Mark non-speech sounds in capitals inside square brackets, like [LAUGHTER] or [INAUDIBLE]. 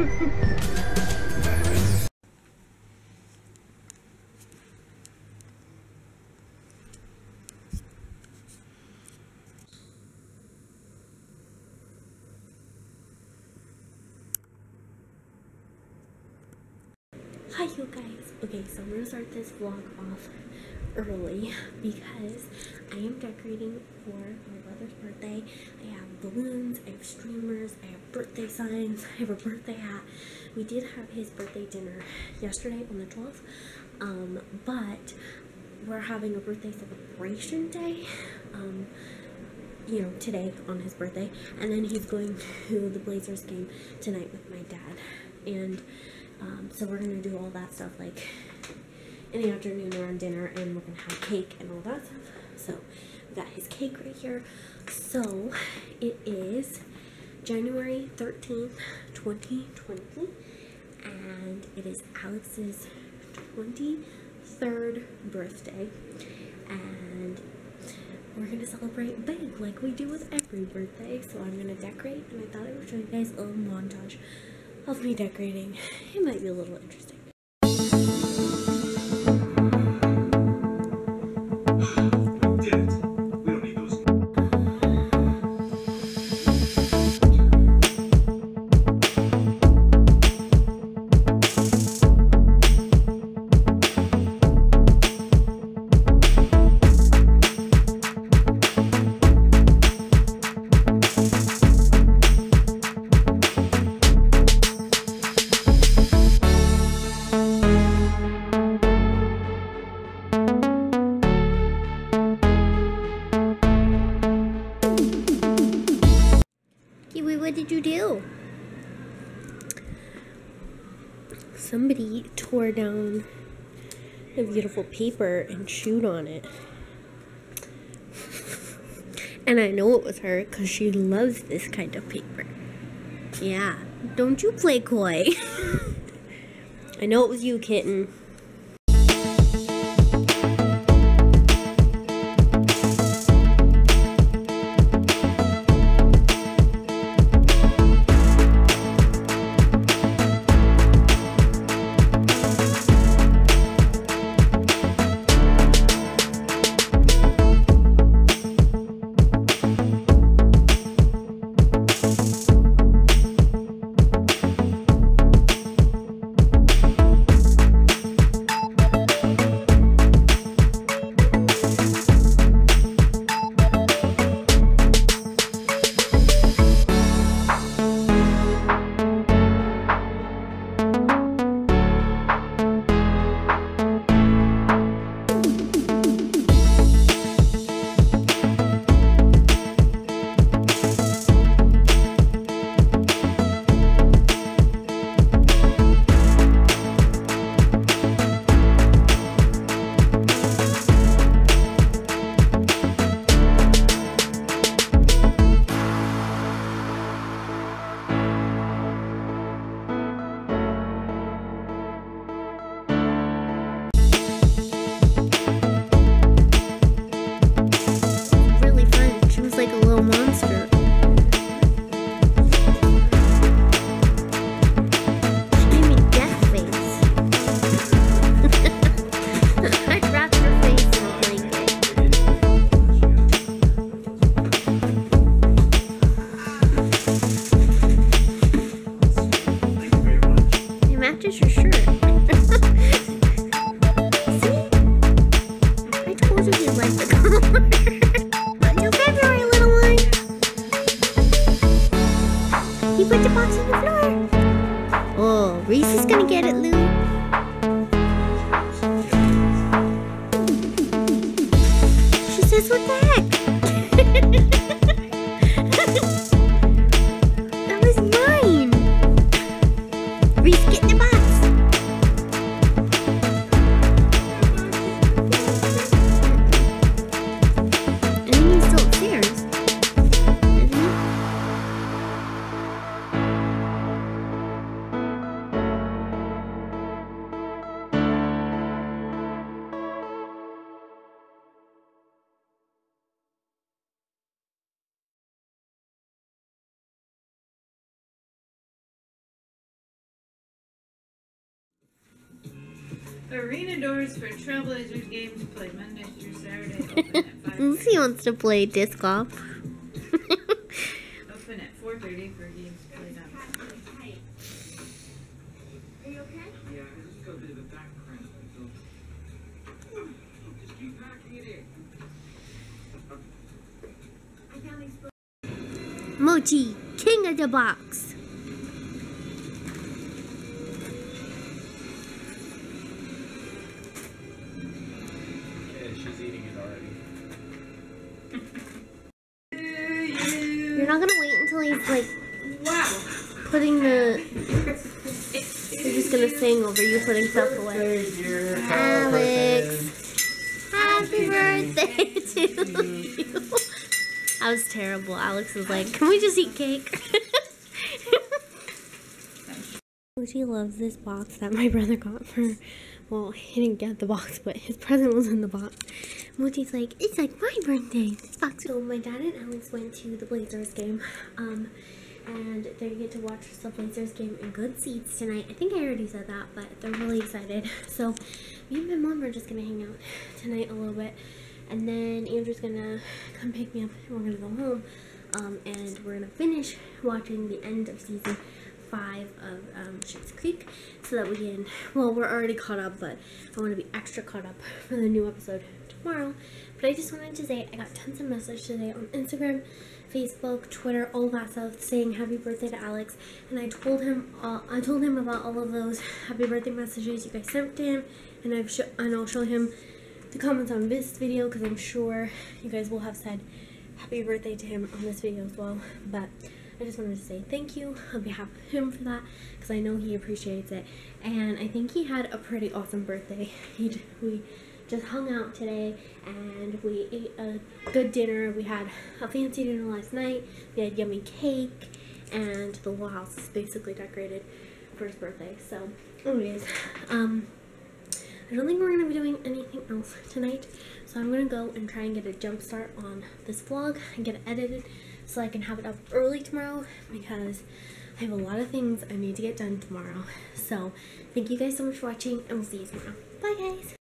Hi you guys! Okay, so we're gonna start this vlog off early because I am decorating for my brother's birthday. I have balloons, I have streamers, I have birthday signs, [LAUGHS] I have a birthday hat. We did have his birthday dinner yesterday on the 12th, um, but we're having a birthday celebration day. Um, you know, today on his birthday, and then he's going to the Blazers game tonight with my dad, and um, so we're gonna do all that stuff like in the afternoon around dinner, and we're gonna have cake and all that stuff. So we got his cake right here. So it is January thirteenth, twenty twenty, and it is Alex's twenty third birthday, and we're gonna celebrate big like we do with every birthday. So I'm gonna decorate and I thought I would show you guys a little montage of me decorating. [LAUGHS] It might be a little interesting. Somebody tore down the beautiful paper and chewed on it. and I know it was her because she loves this kind of paper. Yeah, don't you play coy. [LAUGHS] I know it was you, kitten. Arena doors for Trailblazers games play Monday through Saturday. [LAUGHS] Open at 5. Lucy wants to play disc golf. Open at 4:30 for games played on Monday. Yeah, got a bit of a back cramp. so- Just keep packing it in. Mochi, king of the box. Wow. putting the. You're just gonna sing over you putting stuff away. Alex, happy birthday [LAUGHS] to you. That was terrible. Alex was like, "Can we just eat cake?" [LAUGHS] Mochi loves this box that my brother got for. Well, he didn't get the box, but his present was in the box. Mochi's like, it's like my birthday. This box. So my dad and Alex went to the Blazers game, um, and they get to watch the Blazers game in good seats tonight. I think I already said that, but they're really excited. [LAUGHS] So me and my mom are just gonna hang out [LAUGHS] tonight a little bit, and then Andrew's gonna [LAUGHS] come pick me up, and we're gonna go home, um, and we're gonna finish watching the end of season five of um, Schitt's Creek so that we can, well, we're already caught up, but I want to be extra caught up for the new episode tomorrow. But I just wanted to say I got tons of messages today on Instagram, Facebook, Twitter, all that stuff saying happy birthday to Alex. And I told him, uh, I told him about all of those happy birthday messages you guys sent to him, and I've and I'll show him the comments on this video because I'm sure you guys will have said happy birthday to him on this video as well. But I just wanted to say thank you on behalf of him for that because I know he appreciates it. And I think he had a pretty awesome birthday. He we just hung out today and we ate a good dinner. We had a fancy dinner last night. We had yummy cake and the whole house is basically decorated for his birthday. So, anyways, um, I don't think we're gonna be doing anything else tonight. So I'm gonna go and try and get a jump start on this vlog and get it edited so I can have it up early tomorrow because I have a lot of things I need to get done tomorrow. So thank you guys so much for watching and we'll see you tomorrow. Bye guys!